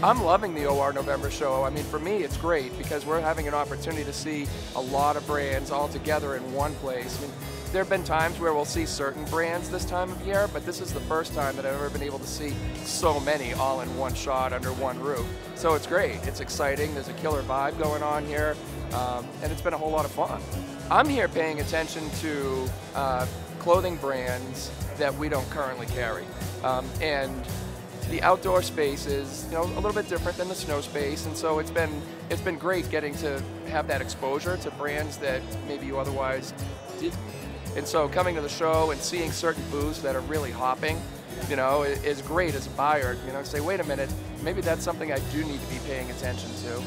I'm loving the OR November show. I mean, for me, it's great because we're having an opportunity to see a lot of brands all together in one place. I mean, there have been times where we'll see certain brands this time of year, but this is the first time that I've ever been able to see so many all in one shot under one roof. So it's great. It's exciting. There's a killer vibe going on here, um, and it's been a whole lot of fun. I'm here paying attention to uh, clothing brands that we don't currently carry, um, and the outdoor space is you know a little bit different than the snow space, and so it's been it's been great getting to have that exposure to brands that maybe you otherwise didn't. And so coming to the show and seeing certain booths that are really hopping, you know, is great as a buyer. You know, say, wait a minute, maybe that's something I do need to be paying attention to.